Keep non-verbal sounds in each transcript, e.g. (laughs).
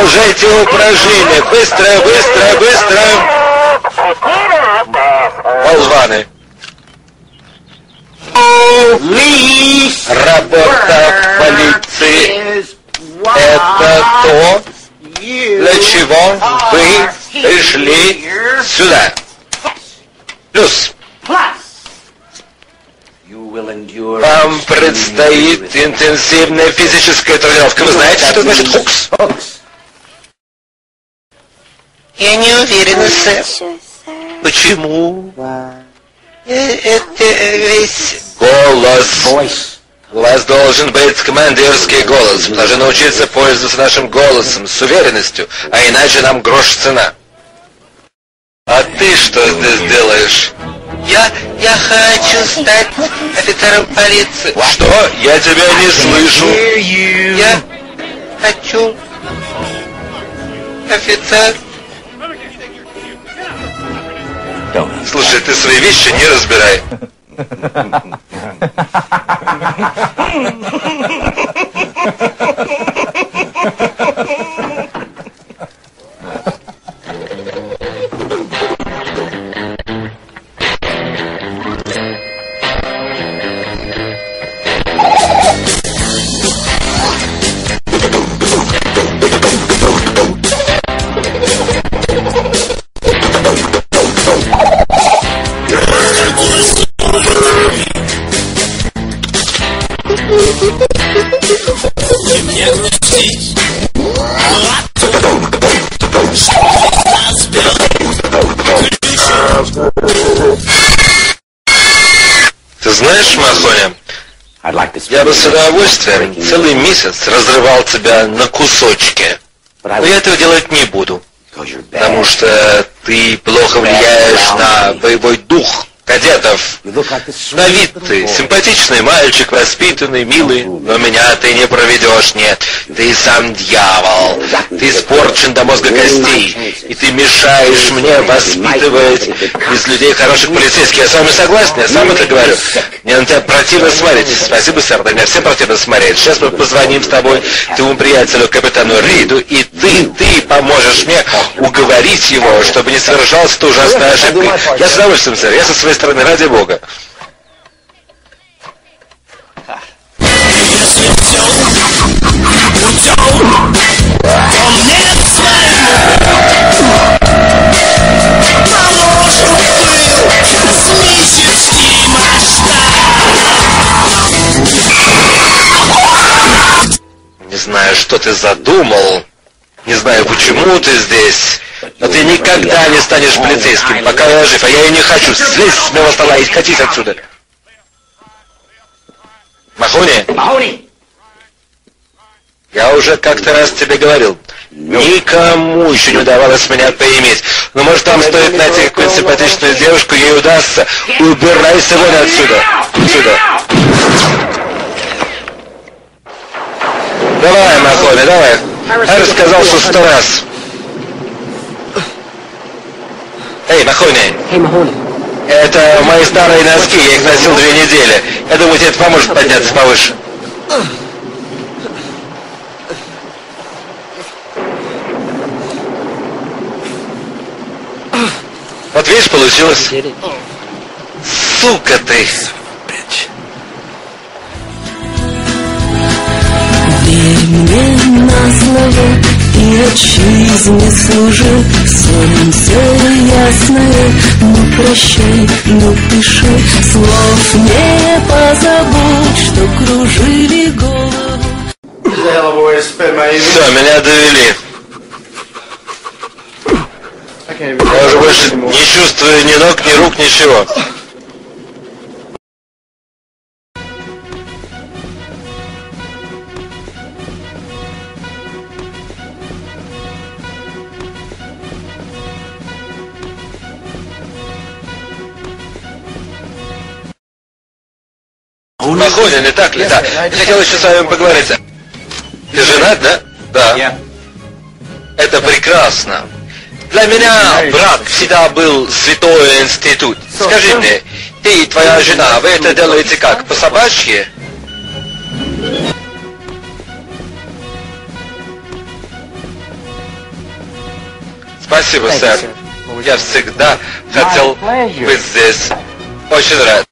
Продолжайте упражнение. Быстро, быстро, быстро. Болваны. Работа полиции – это то, для чего вы пришли сюда. Плюс. Вам предстоит интенсивная физическая тренировка. Вы знаете, что значит хукс? Я не уверена, сэр. Почему? Э, Это весь голос. У вас должен быть командирский голос. Мы должны научиться пользоваться нашим голосом с уверенностью, а иначе нам грош цена. А ты что здесь делаешь? Я, я хочу стать офицером полиции. Что? Я тебя не слышу. Я хочу офицер. Слушай, ты свои вещи не разбирай. (laughs) знаешь, Махоня, я бы с удовольствием целый месяц разрывал тебя на кусочки. Но я этого делать не буду, потому что ты плохо влияешь на боевой дух кадетов. На вид ты симпатичный мальчик, воспитанный, милый, но меня ты не проведешь, нет. Ты сам дьявол. Ты испорчен до мозга костей. И ты мешаешь мне воспитывать из людей хороших полицейских. Я с вами согласен, я сам это говорю. Мне на тебя противно смотреть. Спасибо, сэр, да мне всем противно смотреть. Сейчас мы позвоним с тобой твоему приятелю, капитану Риду, и ты, ты поможешь мне уговорить его, чтобы не совершалась эта ужасная ошибка. Я с удовольствием, сэр, я со своей стороны, ради бога. Что ты задумал, не знаю, почему ты здесь, но ты никогда не станешь полицейским, пока я жив, а я и не хочу. Слезь с моего стола и катись отсюда. Махони, я уже как-то раз тебе говорил, никому еще не удавалось меня поиметь. Но может там стоит найти какую-нибудь симпатичную девушку, ей удастся. Убирайся вон отсюда. Отсюда. Давай, Махони, давай. Я сказал, что сто раз. Эй, Махони. Это мои старые носки, я их носил две недели. Я думаю, тебе это поможет подняться повыше. Вот видишь, получилось. Сука ты! Мне на слово и отчизне служи Солнце ясное, ну прощай, ну пиши Слов не позабудь, что кружили голову Все, меня довели. Я уже больше не чувствую ни ног, ни рук, ничего. Не так ли? Да. Я хотел еще с вами поговорить. Ты женат, да? Да. Это прекрасно. Для меня брак всегда был святой институт. Скажи мне, ты и твоя жена, вы это делаете как, по собачьи? Спасибо, сэр. Я всегда хотел быть здесь. Очень рад.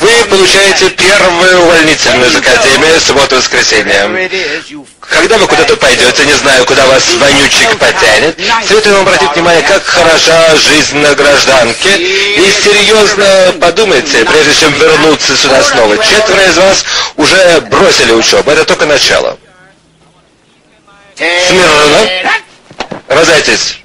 Вы получаете первую увольнительную из Академии субботу-воскресенье. Когда вы куда-то пойдете, не знаю, куда вас вонючек потянет, советую вам обратить внимание, как хороша жизнь на гражданке, и серьезно подумайте, прежде чем вернуться сюда снова. Четверо из вас уже бросили учебу, это только начало. Смирно. Разойтесь.